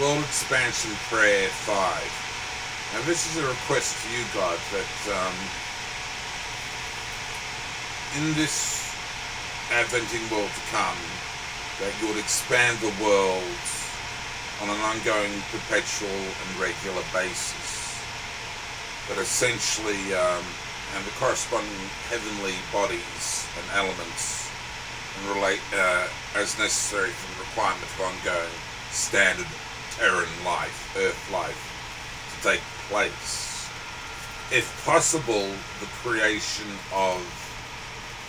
World Expansion Prayer 5. Now this is a request to you God that um, in this adventing world to come, that you would expand the world on an ongoing, perpetual and regular basis. That essentially, um, and the corresponding heavenly bodies and elements and relate uh, as necessary for the requirement of ongoing standard Terran life, Earth life, to take place. If possible, the creation of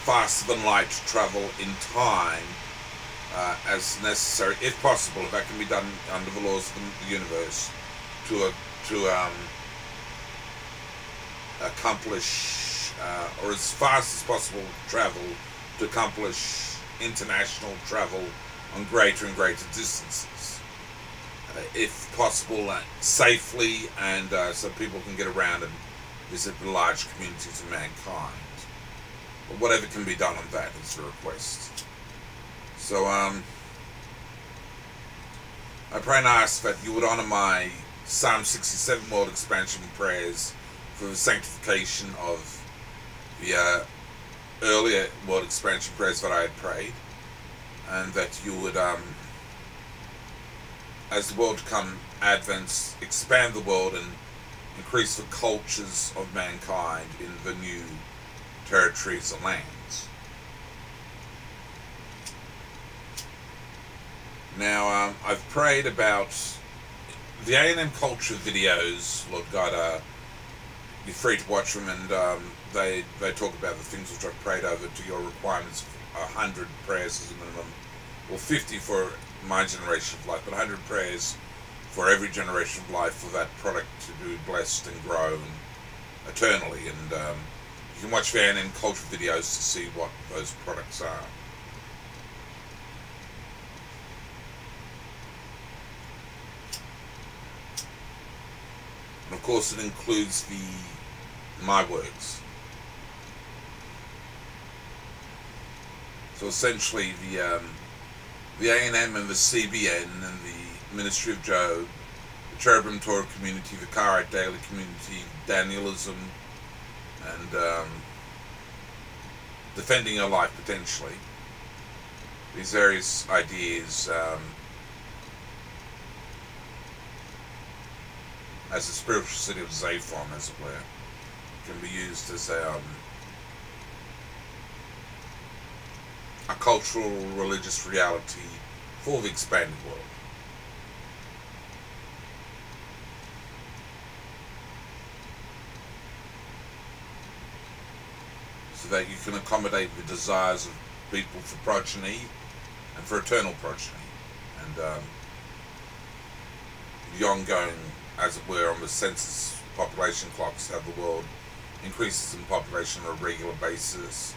faster than light travel in time uh, as necessary, if possible, if that can be done under the laws of the universe, to uh, to um, accomplish uh, or as fast as possible travel to accomplish international travel on greater and greater distances, if possible, safely, and uh, so people can get around and visit the large communities of mankind. But whatever can be done on that is the request. So, um, I pray and ask that you would honor my Psalm 67 World Expansion prayers for the sanctification of the uh, earlier World Expansion prayers that I had prayed, and that you would, um, as the world come advance, expand the world and increase the cultures of mankind in the new territories and lands. Now, um, I've prayed about the ANM culture videos, Lord God, uh, you're free to watch them, and um, they they talk about the things which I've prayed over to your requirements, of 100 prayers as a minimum, or 50 for my generation of life, but 100 prayers for every generation of life for that product to be blessed and grow and eternally. And um, you can watch ANM culture videos to see what those products are. And of course it includes the my works. So essentially the um, the ANM and the CBN and the Ministry of Job, the Cherubim Torah community, the Karaite Daly community, Danielism, and um, defending your life potentially. These various ideas um, as a spiritual city of Zaphon, as it were, can be used as a, um, a cultural religious reality for the expanded world. so that you can accommodate the desires of people for progeny and for eternal progeny. And um, the ongoing, as it were, on the census population clocks, how the world increases in population on a regular basis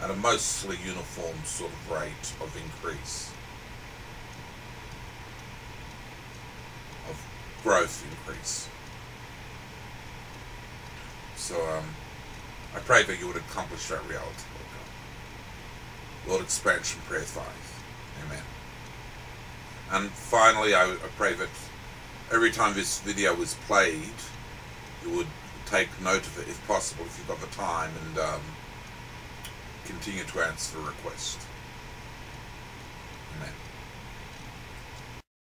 at a mostly uniform sort of rate of increase. Of growth increase. So, um, I pray that you would accomplish that reality, Lord God. Lord, expansion, prayer 5. Amen. And finally, I, I pray that every time this video is played, you would take note of it, if possible, if you've got the time, and um, continue to answer requests. Amen.